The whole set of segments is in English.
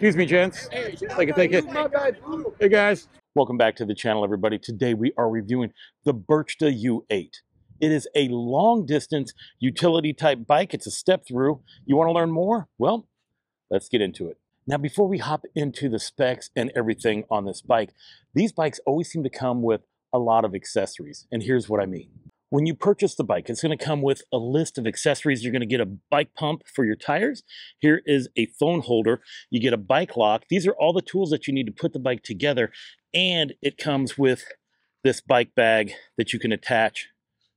Excuse me, gents. Take it, take it. Hey, guys. Welcome back to the channel, everybody. Today we are reviewing the Burchda U8. It is a long distance utility type bike. It's a step through. You want to learn more? Well, let's get into it. Now, before we hop into the specs and everything on this bike, these bikes always seem to come with a lot of accessories. And here's what I mean. When you purchase the bike, it's going to come with a list of accessories. You're going to get a bike pump for your tires. Here is a phone holder. You get a bike lock. These are all the tools that you need to put the bike together. And it comes with this bike bag that you can attach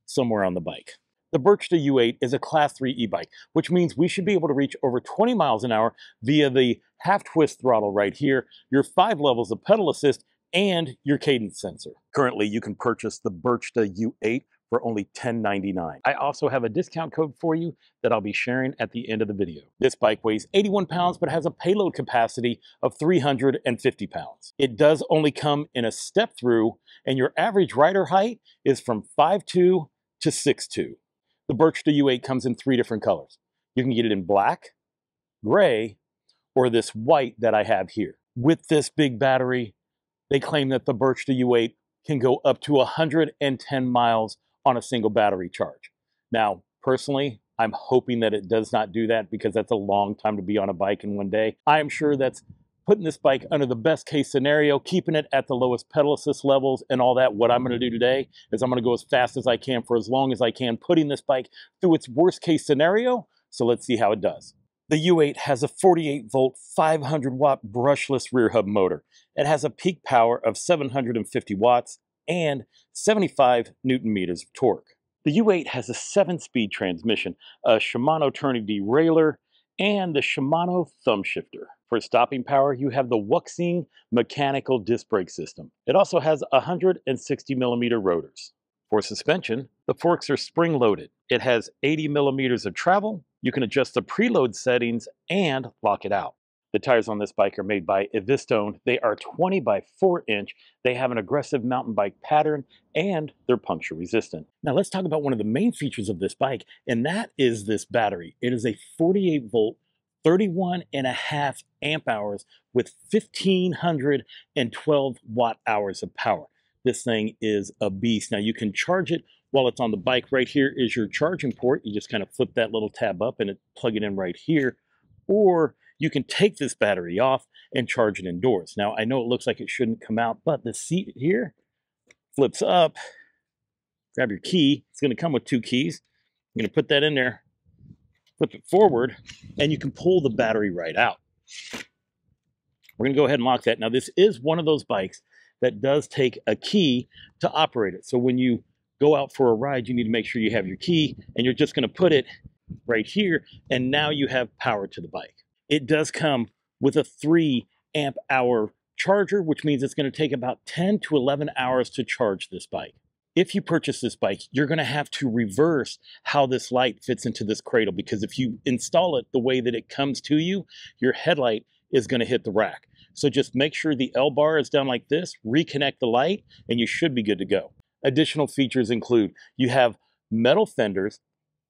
somewhere on the bike. The Burchda U8 is a class 3 e-bike, which means we should be able to reach over 20 miles an hour via the half twist throttle right here, your five levels of pedal assist, and your cadence sensor. Currently, you can purchase the Burchda U8 for only $10.99. I also have a discount code for you that I'll be sharing at the end of the video. This bike weighs 81 pounds but has a payload capacity of 350 pounds. It does only come in a step through and your average rider height is from 5'2 to 6'2. The Burchda U8 comes in three different colors. You can get it in black, gray, or this white that I have here. With this big battery, they claim that the Burchda U8 can go up to 110 miles on a single battery charge. Now, personally, I'm hoping that it does not do that because that's a long time to be on a bike in one day. I am sure that's putting this bike under the best case scenario, keeping it at the lowest pedal assist levels and all that. What I'm going to do today is I'm going to go as fast as I can for as long as I can, putting this bike through its worst case scenario. So let's see how it does. The U8 has a 48 volt, 500 watt brushless rear hub motor. It has a peak power of 750 watts and 75 newton meters of torque. The U8 has a 7-speed transmission, a Shimano Tourney derailleur, and the Shimano thumb shifter. For stopping power, you have the Wuxing mechanical disc brake system. It also has 160 millimeter rotors. For suspension, the forks are spring-loaded. It has 80 millimeters of travel. You can adjust the preload settings and lock it out. The tires on this bike are made by Evistone. They are 20 by 4 inch. They have an aggressive mountain bike pattern and they're puncture resistant. Now let's talk about one of the main features of this bike and that is this battery. It is a 48 volt 31 and a half amp hours with 1512 watt hours of power. This thing is a beast. Now you can charge it while it's on the bike. Right here is your charging port. You just kind of flip that little tab up and it plug it in right here. Or you can take this battery off and charge it indoors. Now, I know it looks like it shouldn't come out, but the seat here flips up. Grab your key. It's going to come with two keys. I'm going to put that in there, flip it forward, and you can pull the battery right out. We're going to go ahead and lock that. Now, this is one of those bikes that does take a key to operate it. So when you go out for a ride, you need to make sure you have your key, and you're just going to put it right here, and now you have power to the bike. It does come with a 3 amp hour charger, which means it's going to take about 10 to 11 hours to charge this bike. If you purchase this bike, you're going to have to reverse how this light fits into this cradle because if you install it the way that it comes to you, your headlight is going to hit the rack. So just make sure the L bar is down like this, reconnect the light, and you should be good to go. Additional features include you have metal fenders,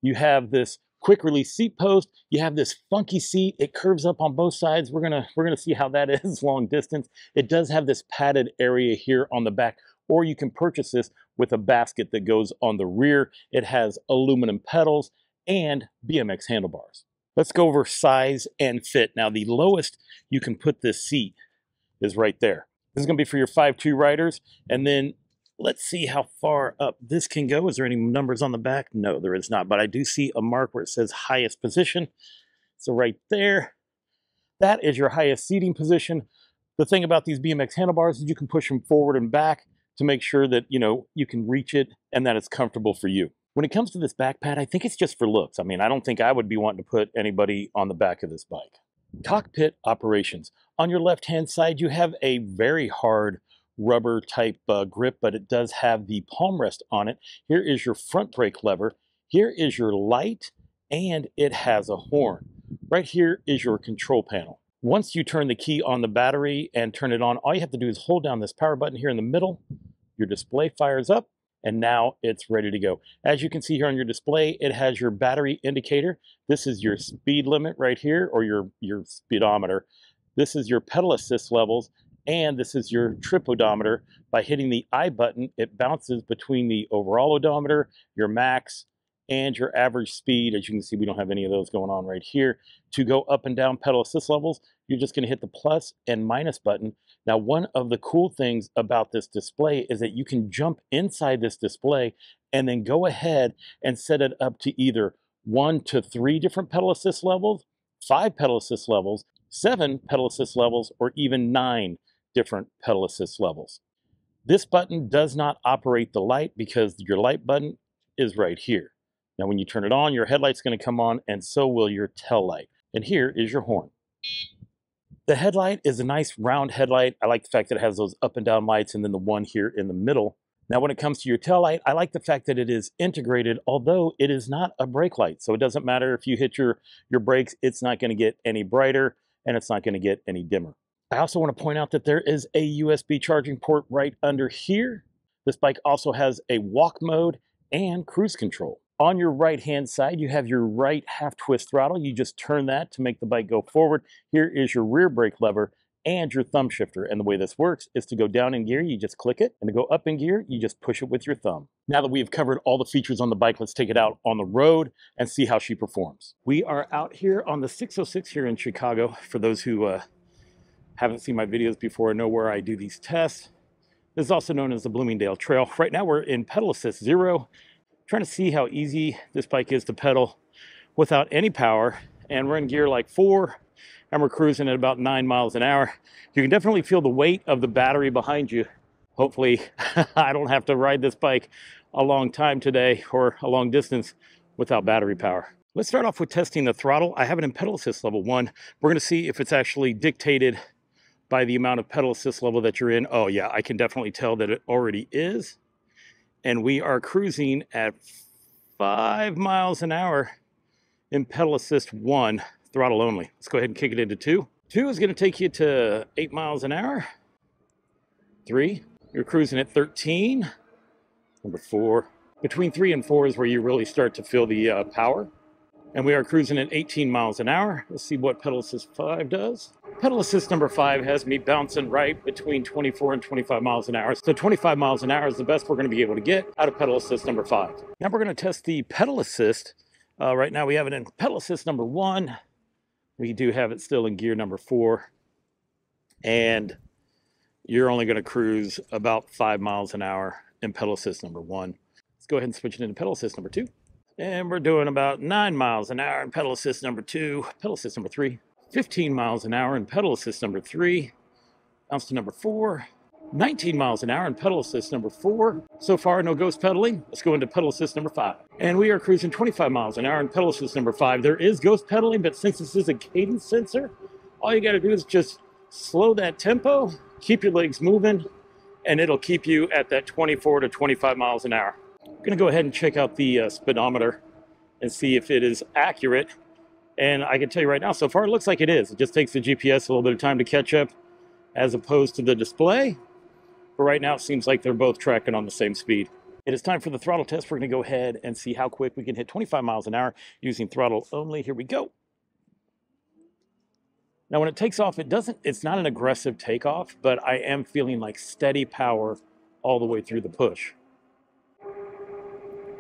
you have this quick release seat post. You have this funky seat. It curves up on both sides. We're gonna we're gonna see how that is long distance. It does have this padded area here on the back, or you can purchase this with a basket that goes on the rear. It has aluminum pedals and BMX handlebars. Let's go over size and fit. Now the lowest you can put this seat is right there. This is gonna be for your 5'2 riders. And then Let's see how far up this can go. Is there any numbers on the back? No, there is not. But I do see a mark where it says highest position. So right there, that is your highest seating position. The thing about these BMX handlebars is you can push them forward and back to make sure that, you know, you can reach it and that it's comfortable for you. When it comes to this back pad, I think it's just for looks. I mean, I don't think I would be wanting to put anybody on the back of this bike. Cockpit operations. On your left-hand side, you have a very hard rubber type uh, grip, but it does have the palm rest on it. Here is your front brake lever. Here is your light, and it has a horn. Right here is your control panel. Once you turn the key on the battery and turn it on, all you have to do is hold down this power button here in the middle. Your display fires up, and now it's ready to go. As you can see here on your display, it has your battery indicator. This is your speed limit right here, or your, your speedometer. This is your pedal assist levels, and this is your trip odometer. By hitting the I button, it bounces between the overall odometer, your max, and your average speed. As you can see, we don't have any of those going on right here. To go up and down pedal assist levels, you're just gonna hit the plus and minus button. Now, one of the cool things about this display is that you can jump inside this display and then go ahead and set it up to either one to three different pedal assist levels, five pedal assist levels, seven pedal assist levels, or even nine different pedal assist levels. This button does not operate the light because your light button is right here. Now when you turn it on, your headlight's going to come on and so will your tail light. And here is your horn. The headlight is a nice round headlight. I like the fact that it has those up and down lights and then the one here in the middle. Now when it comes to your tail light, I like the fact that it is integrated, although it is not a brake light. So it doesn't matter if you hit your, your brakes, it's not going to get any brighter and it's not going to get any dimmer. I also want to point out that there is a USB charging port right under here. This bike also has a walk mode and cruise control. On your right hand side, you have your right half twist throttle. You just turn that to make the bike go forward. Here is your rear brake lever and your thumb shifter. And the way this works is to go down in gear, you just click it, and to go up in gear, you just push it with your thumb. Now that we've covered all the features on the bike, let's take it out on the road and see how she performs. We are out here on the 606 here in Chicago. For those who uh, haven't seen my videos before know where I do these tests, this is also known as the Bloomingdale Trail. Right now we're in pedal assist zero trying to see how easy this bike is to pedal without any power and we're in gear like four and we're cruising at about nine miles an hour. You can definitely feel the weight of the battery behind you. Hopefully I don't have to ride this bike a long time today or a long distance without battery power. Let's start off with testing the throttle. I have it in pedal assist level one. We're gonna see if it's actually dictated by the amount of pedal assist level that you're in. Oh yeah, I can definitely tell that it already is and we are cruising at five miles an hour in pedal assist one, throttle only. Let's go ahead and kick it into two. Two is gonna take you to eight miles an hour. Three, you're cruising at 13. Number four, between three and four is where you really start to feel the uh, power. And we are cruising at 18 miles an hour. Let's see what pedal assist five does. Pedal assist number five has me bouncing right between 24 and 25 miles an hour. So 25 miles an hour is the best we're going to be able to get out of pedal assist number five. Now we're going to test the pedal assist. Uh, right now we have it in pedal assist number one. We do have it still in gear number four. And you're only going to cruise about five miles an hour in pedal assist number one. Let's go ahead and switch it into pedal assist number two. And we're doing about nine miles an hour in pedal assist number two, pedal assist number three, 15 miles an hour in pedal assist number three, bounce to number four, 19 miles an hour in pedal assist number four. So far, no ghost pedaling. Let's go into pedal assist number five. And we are cruising 25 miles an hour in pedal assist number five. There is ghost pedaling, but since this is a cadence sensor, all you got to do is just slow that tempo, keep your legs moving, and it'll keep you at that 24 to 25 miles an hour. Going to go ahead and check out the uh, speedometer and see if it is accurate. And I can tell you right now, so far it looks like it is. It just takes the GPS a little bit of time to catch up as opposed to the display. But right now it seems like they're both tracking on the same speed. It is time for the throttle test. We're going to go ahead and see how quick we can hit 25 miles an hour using throttle only. Here we go. Now when it takes off, it doesn't, it's not an aggressive takeoff, but I am feeling like steady power all the way through the push.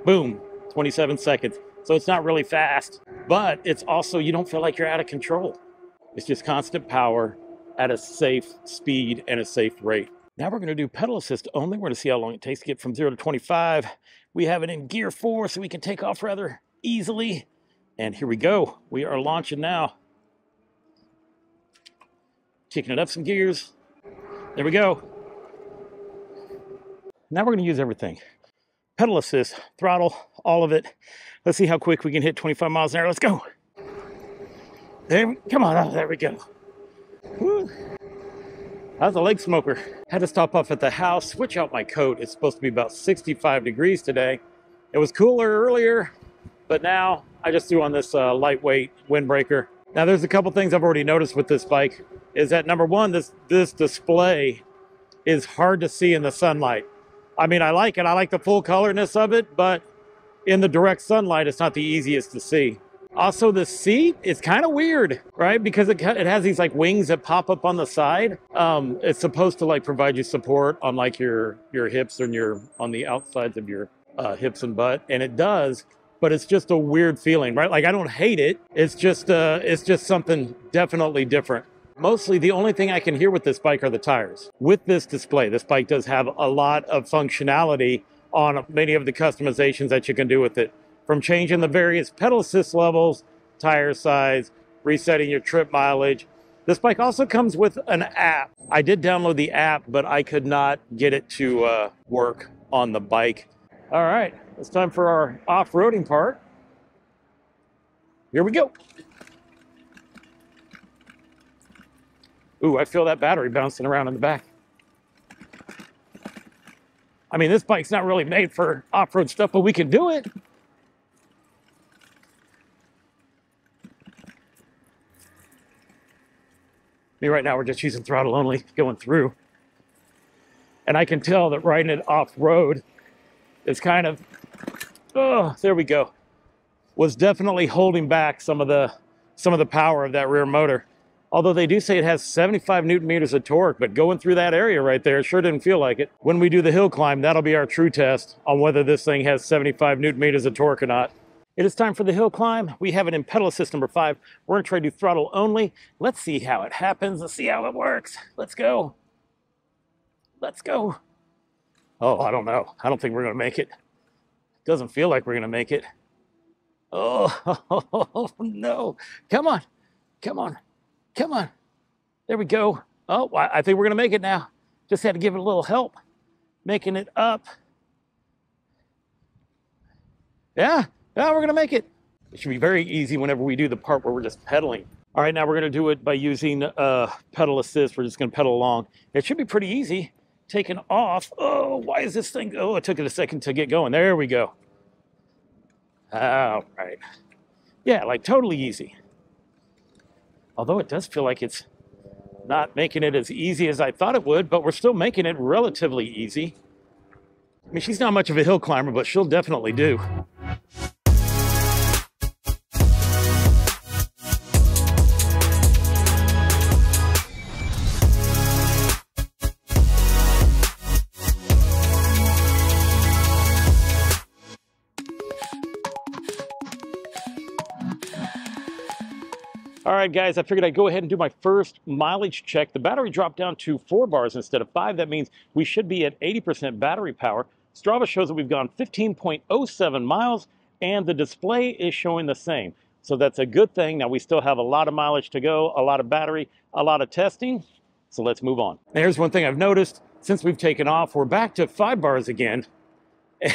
Boom, 27 seconds. So it's not really fast, but it's also, you don't feel like you're out of control. It's just constant power at a safe speed and a safe rate. Now we're to do pedal assist only. We're to see how long it takes to get from 0 to 25. We have it in gear 4 so we can take off rather easily. And here we go. We are launching now. Kicking it up some gears. There we go. Now we're going to use everything. Pedal assist, throttle, all of it. Let's see how quick we can hit 25 miles an hour. Let's go. There, we, come on, oh, there we go. Woo. That's a leg smoker. Had to stop off at the house, switch out my coat. It's supposed to be about 65 degrees today. It was cooler earlier, but now I just threw on this uh, lightweight windbreaker. Now there's a couple things I've already noticed with this bike is that number one, this, this display is hard to see in the sunlight. I mean, I like it. I like the full colorness of it, but in the direct sunlight, it's not the easiest to see. Also, the seat is kind of weird, right? Because it, it has these like wings that pop up on the side. Um, it's supposed to like provide you support on like your your hips and your on the outsides of your uh, hips and butt, and it does. But it's just a weird feeling, right? Like I don't hate it. It's just uh, it's just something definitely different. Mostly the only thing I can hear with this bike are the tires. With this display, this bike does have a lot of functionality on many of the customizations that you can do with it from changing the various pedal assist levels, tire size, resetting your trip mileage. This bike also comes with an app. I did download the app, but I could not get it to uh, work on the bike. All right, it's time for our off-roading part. Here we go. Ooh, I feel that battery bouncing around in the back. I mean, this bike's not really made for off-road stuff, but we can do it. Me right now, we're just using throttle only going through. And I can tell that riding it off-road is kind of, oh, there we go, was definitely holding back some of the some of the power of that rear motor. Although they do say it has 75 newton meters of torque, but going through that area right there, it sure didn't feel like it. When we do the hill climb, that'll be our true test on whether this thing has 75 newton meters of torque or not. It is time for the hill climb. We have it in pedal assist number five. We're gonna try to do throttle only. Let's see how it happens. Let's see how it works. Let's go. Let's go. Oh, I don't know. I don't think we're gonna make it. Doesn't feel like we're gonna make it. Oh, no. Come on. Come on. Come on. There we go. Oh, I think we're gonna make it now. Just had to give it a little help. Making it up. Yeah, yeah, we're gonna make it. It should be very easy whenever we do the part where we're just pedaling. All right, now we're gonna do it by using uh, pedal assist. We're just gonna pedal along. It should be pretty easy. Taken off. Oh, why is this thing? Oh, it took it a second to get going. There we go. All right. Yeah, like totally easy. Although it does feel like it's not making it as easy as I thought it would, but we're still making it relatively easy. I mean, she's not much of a hill climber, but she'll definitely do. Right, guys, I figured I'd go ahead and do my first mileage check. The battery dropped down to four bars instead of five. That means we should be at 80% battery power. Strava shows that we've gone 15.07 miles, and the display is showing the same. So that's a good thing. Now, we still have a lot of mileage to go, a lot of battery, a lot of testing. So let's move on. Now, here's one thing I've noticed. Since we've taken off, we're back to five bars again.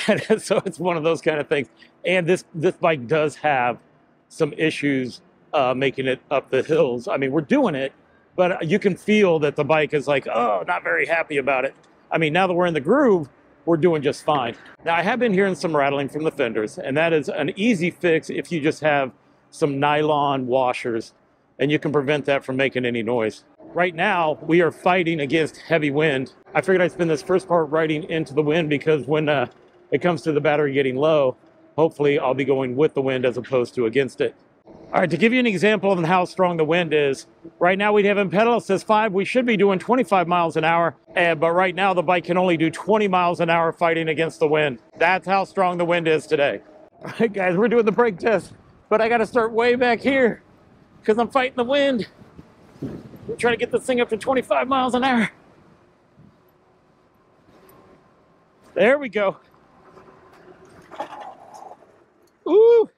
And so it's one of those kind of things. And this, this bike does have some issues uh, making it up the hills. I mean, we're doing it, but you can feel that the bike is like, oh, not very happy about it. I mean, now that we're in the groove, we're doing just fine. Now, I have been hearing some rattling from the fenders, and that is an easy fix if you just have some nylon washers, and you can prevent that from making any noise. Right now, we are fighting against heavy wind. I figured I'd spend this first part riding into the wind because when uh, it comes to the battery getting low, hopefully I'll be going with the wind as opposed to against it. All right, to give you an example of how strong the wind is, right now we'd have in pedal assist 5. We should be doing 25 miles an hour, and, but right now the bike can only do 20 miles an hour fighting against the wind. That's how strong the wind is today. All right, guys, we're doing the brake test, but I got to start way back here because I'm fighting the wind. I'm trying to get this thing up to 25 miles an hour. There we go. Ooh.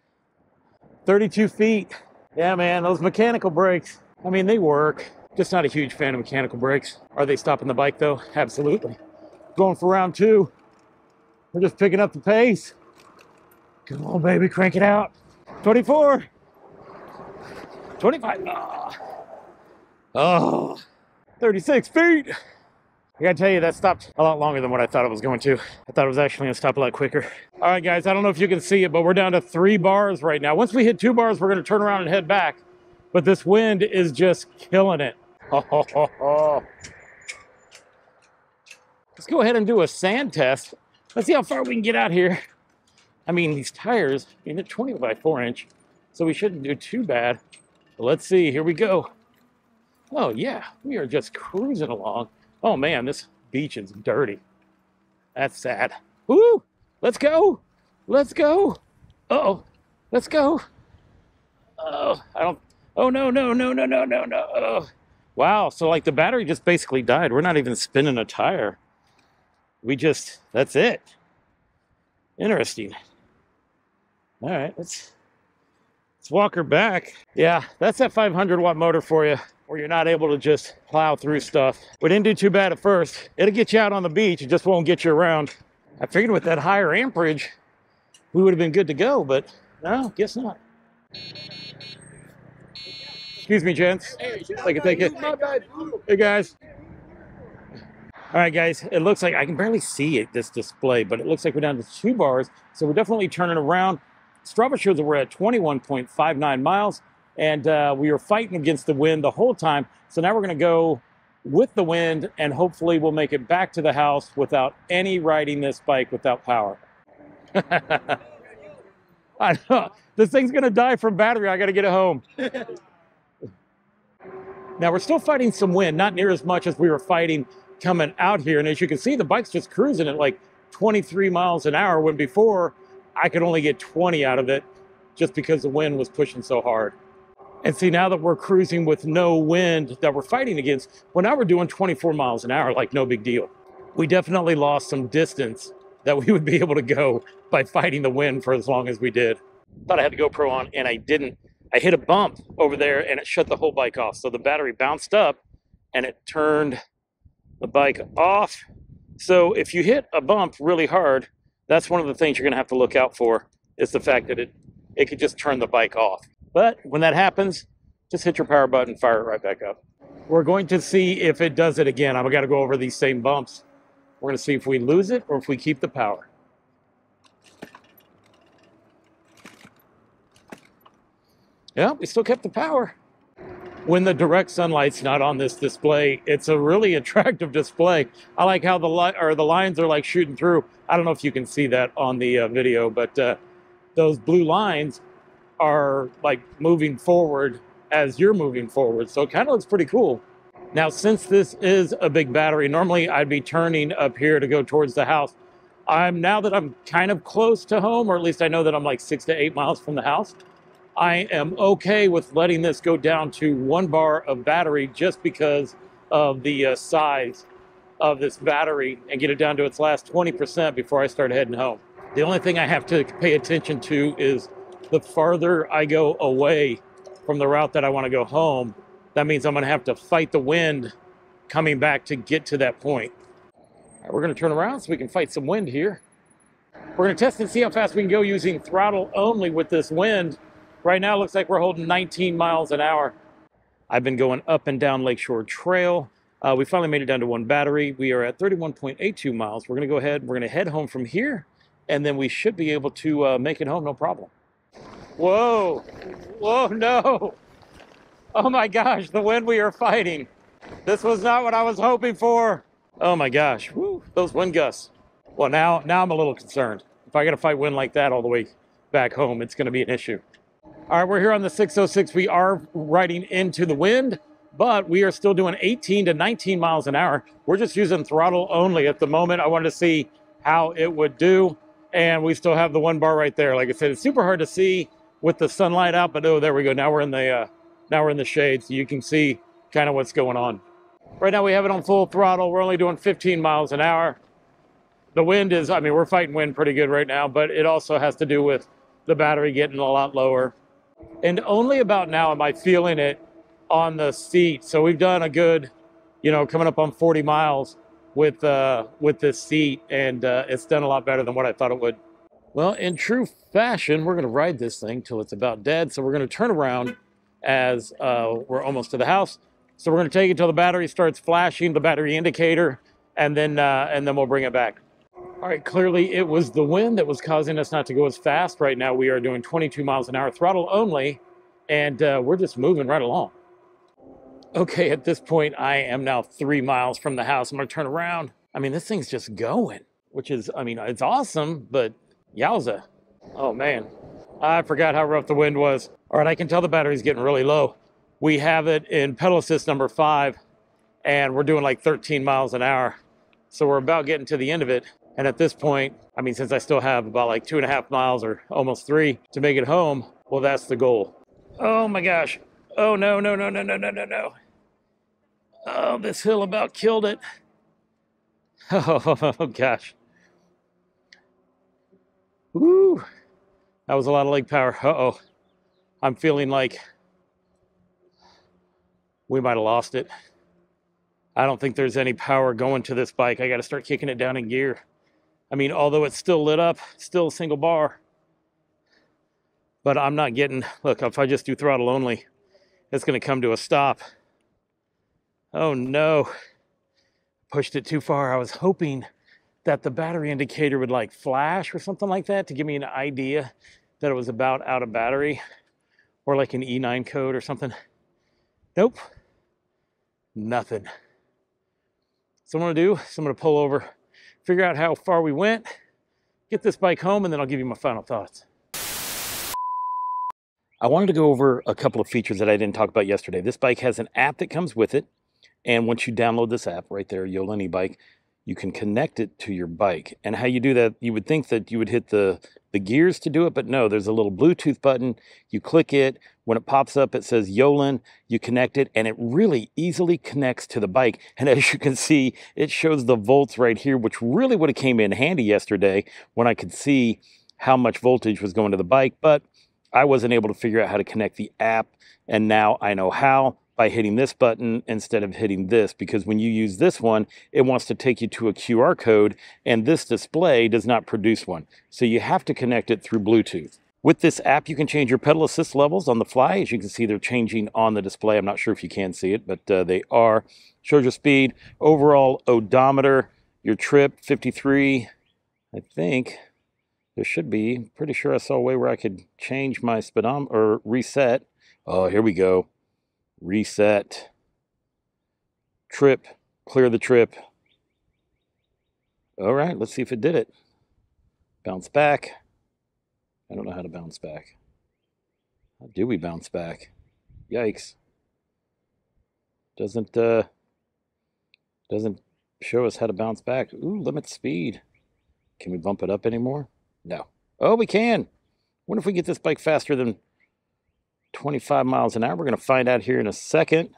32 feet. Yeah, man, those mechanical brakes, I mean, they work. Just not a huge fan of mechanical brakes. Are they stopping the bike though? Absolutely. Going for round two. We're just picking up the pace. Come on, baby, crank it out. 24. 25. Oh, oh 36 feet. I gotta tell you, that stopped a lot longer than what I thought it was going to. I thought it was actually gonna stop a lot quicker. All right, guys, I don't know if you can see it, but we're down to three bars right now. Once we hit two bars, we're gonna turn around and head back. But this wind is just killing it. Let's go ahead and do a sand test. Let's see how far we can get out here. I mean, these tires, I mean, they're 20 by 4 inch. so we shouldn't do too bad. But let's see, here we go. Oh yeah, we are just cruising along. Oh man, this beach is dirty. That's sad. Woo! Let's go! Let's go! Uh-oh. Let's go. Oh, I don't Oh no, no, no, no, no, no, no. Oh. Wow, so like the battery just basically died. We're not even spinning a tire. We just that's it. Interesting. All right, let's let's walk her back. Yeah, that's that 500 watt motor for you where you're not able to just plow through stuff. We didn't do too bad at first. It'll get you out on the beach. It just won't get you around. I figured with that higher amperage, we would have been good to go, but no, guess not. Excuse me, gents. I can take it. Hey, guys. All right, guys, it looks like I can barely see it, this display, but it looks like we're down to two bars. So we're definitely turning around. Strava shows that we're at 21.59 miles and uh, we were fighting against the wind the whole time. So now we're going to go with the wind, and hopefully we'll make it back to the house without any riding this bike without power. I know this thing's going to die from battery. I got to get it home. now we're still fighting some wind, not near as much as we were fighting coming out here. And as you can see, the bike's just cruising at like 23 miles an hour when before I could only get 20 out of it just because the wind was pushing so hard. And see, now that we're cruising with no wind that we're fighting against, well, now we're doing 24 miles an hour, like no big deal. We definitely lost some distance that we would be able to go by fighting the wind for as long as we did. Thought I had the GoPro on and I didn't. I hit a bump over there and it shut the whole bike off. So the battery bounced up and it turned the bike off. So if you hit a bump really hard, that's one of the things you're going to have to look out for is the fact that it, it could just turn the bike off. But when that happens, just hit your power button, fire it right back up. We're going to see if it does it again. I've got to go over these same bumps. We're going to see if we lose it or if we keep the power. Yeah, we still kept the power. When the direct sunlight's not on this display, it's a really attractive display. I like how the light or the lines are like shooting through. I don't know if you can see that on the uh, video, but uh, those blue lines are like moving forward as you're moving forward. So it kind of looks pretty cool. Now, since this is a big battery, normally I'd be turning up here to go towards the house. I'm now that I'm kind of close to home, or at least I know that I'm like six to eight miles from the house. I am okay with letting this go down to one bar of battery just because of the uh, size of this battery and get it down to its last 20% before I start heading home. The only thing I have to pay attention to is the farther I go away from the route that I want to go home, that means I'm going to have to fight the wind coming back to get to that point. We're going to turn around so we can fight some wind here. We're going to test and see how fast we can go using throttle only with this wind. Right now, it looks like we're holding 19 miles an hour. I've been going up and down Lakeshore Trail. Uh, we finally made it down to one battery. We are at 31.82 miles. We're going to go ahead, we're going to head home from here, and then we should be able to uh, make it home no problem. Whoa. Whoa, no. Oh my gosh, the wind we are fighting. This was not what I was hoping for. Oh my gosh, Woo, those wind gusts. Well, now, now I'm a little concerned. If I got to fight wind like that all the way back home, it's going to be an issue. All right, we're here on the 606. We are riding into the wind, but we are still doing 18 to 19 miles an hour. We're just using throttle only at the moment. I wanted to see how it would do, and we still have the one bar right there. Like I said, it's super hard to see with the sunlight out, but oh, there we go. Now we're in the uh, now we're in the shade, so you can see kind of what's going on. Right now we have it on full throttle. We're only doing 15 miles an hour. The wind is, I mean, we're fighting wind pretty good right now, but it also has to do with the battery getting a lot lower. And only about now am I feeling it on the seat. So we've done a good, you know, coming up on 40 miles with uh, with this seat, and uh, it's done a lot better than what I thought it would. Well, in true fashion, we're going to ride this thing till it's about dead. So we're going to turn around as uh, we're almost to the house. So we're going to take it till the battery starts flashing, the battery indicator, and then uh, and then we'll bring it back. All right, clearly it was the wind that was causing us not to go as fast. Right now we are doing 22 miles an hour throttle only, and uh, we're just moving right along. Okay, at this point, I am now three miles from the house. I'm going to turn around. I mean, this thing's just going, which is, I mean, it's awesome, but Yowza. Oh man, I forgot how rough the wind was. All right, I can tell the battery's getting really low. We have it in pedal assist number five, and we're doing like 13 miles an hour. So we're about getting to the end of it. And at this point, I mean, since I still have about like two and a half miles or almost three to make it home, well, that's the goal. Oh my gosh. Oh no, no, no, no, no, no, no, no. Oh, this hill about killed it. Oh gosh. Woo. That was a lot of leg power. Uh-oh. I'm feeling like we might have lost it. I don't think there's any power going to this bike. I got to start kicking it down in gear. I mean, although it's still lit up, still a single bar. But I'm not getting, look, if I just do throttle only, it's going to come to a stop. Oh no. Pushed it too far. I was hoping that the battery indicator would like flash or something like that to give me an idea that it was about out of battery or like an E9 code or something. Nope. Nothing. So I'm to do is I'm to pull over figure out how far we went, get this bike home, and then I'll give you my final thoughts. I wanted to go over a couple of features that I didn't talk about yesterday. This bike has an app that comes with it. And once you download this app right there, Yolan e-bike, you can connect it to your bike. And how you do that, you would think that you would hit the, the gears to do it, but no, there's a little Bluetooth button. You click it. When it pops up, it says Yolan. You connect it, and it really easily connects to the bike. And as you can see, it shows the volts right here, which really would have came in handy yesterday when I could see how much voltage was going to the bike. But I wasn't able to figure out how to connect the app, and now I know how by hitting this button instead of hitting this because when you use this one, it wants to take you to a QR code and this display does not produce one. So you have to connect it through Bluetooth. With this app, you can change your pedal assist levels on the fly. As you can see, they're changing on the display. I'm not sure if you can see it, but uh, they are. Shows your speed, overall odometer, your trip, 53, I think. There should be. Pretty sure I saw a way where I could change my speedometer or reset. Oh, here we go reset, trip, clear the trip. All right, let's see if it did it. Bounce back. I don't know how to bounce back. How do we bounce back? Yikes. Doesn't uh doesn't show us how to bounce back. Ooh, limit speed. Can we bump it up anymore? No. Oh, we can. What if we get this bike faster than 25 miles an hour. We're going to find out here in a second.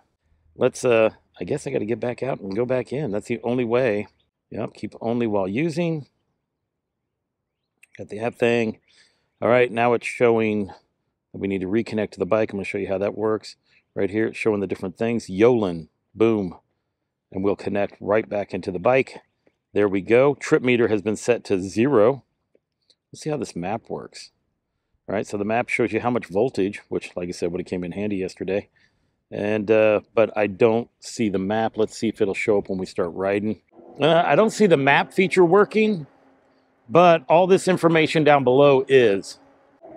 Let's, uh, I guess I got to get back out and go back in. That's the only way. Yep, keep only while using. Got the app thing. All right, now it's showing that we need to reconnect to the bike. I'm going to show you how that works. Right here, it's showing the different things. Yolan, boom. And we'll connect right back into the bike. There we go. Trip meter has been set to zero. Let's see how this map works. All right, so the map shows you how much voltage, which, like I said, would have came in handy yesterday. And uh, but I don't see the map. Let's see if it'll show up when we start riding. Uh, I don't see the map feature working, but all this information down below is.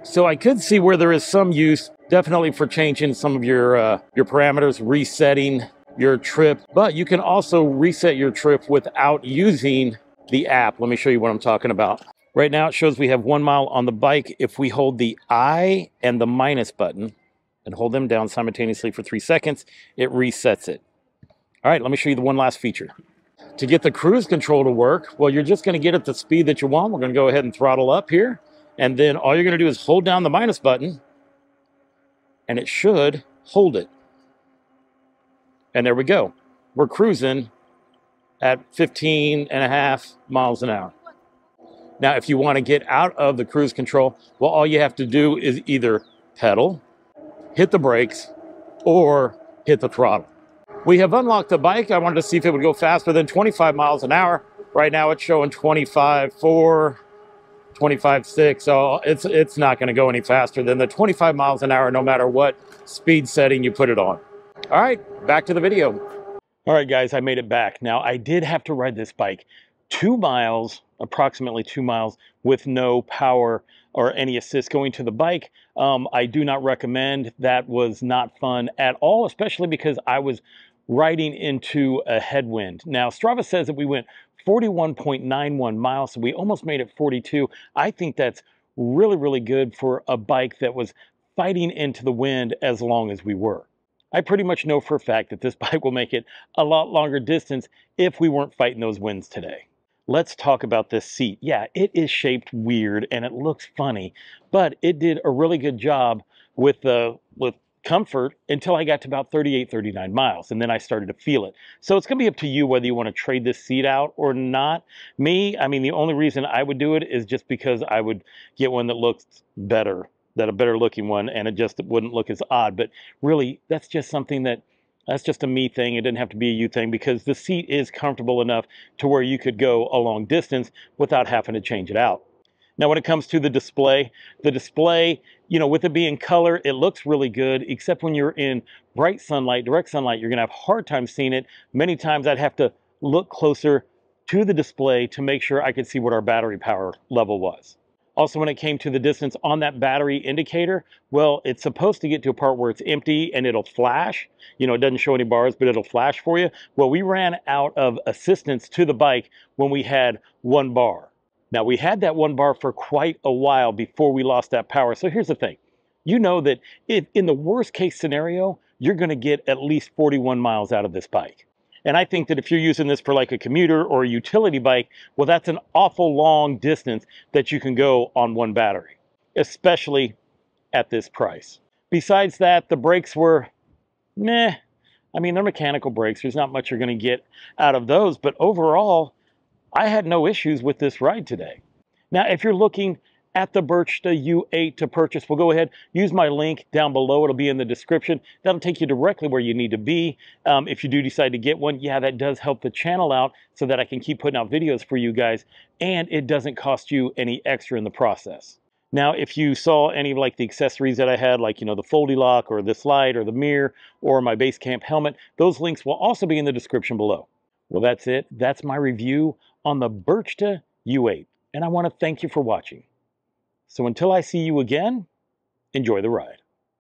So I could see where there is some use, definitely for changing some of your uh, your parameters, resetting your trip. But you can also reset your trip without using the app. Let me show you what I'm talking about. Right now it shows we have one mile on the bike. If we hold the I and the minus button and hold them down simultaneously for three seconds, it resets it. All right, let me show you the one last feature. To get the cruise control to work, well, you're just gonna get at the speed that you want. We're gonna go ahead and throttle up here. And then all you're gonna do is hold down the minus button and it should hold it. And there we go. We're cruising at 15 and a half miles an hour. Now, if you want to get out of the cruise control, well, all you have to do is either pedal, hit the brakes, or hit the throttle. We have unlocked the bike. I wanted to see if it would go faster than 25 miles an hour. Right now it's showing 25 4, 25 6. So it's it's not going to go any faster than the 25 miles an hour no matter what speed setting you put it on. All right, back to the video. All right, guys, I made it back. Now, I did have to ride this bike two miles approximately two miles with no power or any assist going to the bike. Um, I do not recommend. That was not fun at all, especially because I was riding into a headwind. Now, Strava says that we went 41.91 miles, so we almost made it 42. I think that's really, really good for a bike that was fighting into the wind as long as we were. I pretty much know for a fact that this bike will make it a lot longer distance if we weren't fighting those winds today. Let's talk about this seat. Yeah, it is shaped weird and it looks funny, but it did a really good job with the with comfort until I got to about 38, 39 miles, and then I started to feel it. So it's going to be up to you whether you want to trade this seat out or not. Me, I mean, the only reason I would do it is just because I would get one that looks better, that a better looking one, and it just wouldn't look as odd. But really, that's just something that that's just a me thing. It didn't have to be a you thing because the seat is comfortable enough to where you could go a long distance without having to change it out. Now, when it comes to the display, the display, you know, with it being color, it looks really good, except when you're in bright sunlight, direct sunlight, you're going to have a hard time seeing it. Many times I'd have to look closer to the display to make sure I could see what our battery power level was. Also, when it came to the distance on that battery indicator, well, it's supposed to get to a part where it's empty and it'll flash. You know, it doesn't show any bars, but it'll flash for you. Well, we ran out of assistance to the bike when we had one bar. Now we had that one bar for quite a while before we lost that power. So here's the thing. You know that if in the worst case scenario, you're going to get at least 41 miles out of this bike. And I think that if you're using this for like a commuter or a utility bike, well, that's an awful long distance that you can go on one battery, especially at this price. Besides that, the brakes were meh. I mean, they're mechanical brakes. There's not much you're going to get out of those. But overall, I had no issues with this ride today. Now, if you're looking at the Burchda U8 to purchase, well, go ahead, use my link down below. It'll be in the description. That'll take you directly where you need to be. Um, if you do decide to get one, yeah, that does help the channel out so that I can keep putting out videos for you guys, and it doesn't cost you any extra in the process. Now, if you saw any of like the accessories that I had, like, you know, the foldy lock or this light or the mirror or my base camp helmet, those links will also be in the description below. Well, that's it. That's my review on the Burchda U8, and I want to thank you for watching. So until I see you again, enjoy the ride.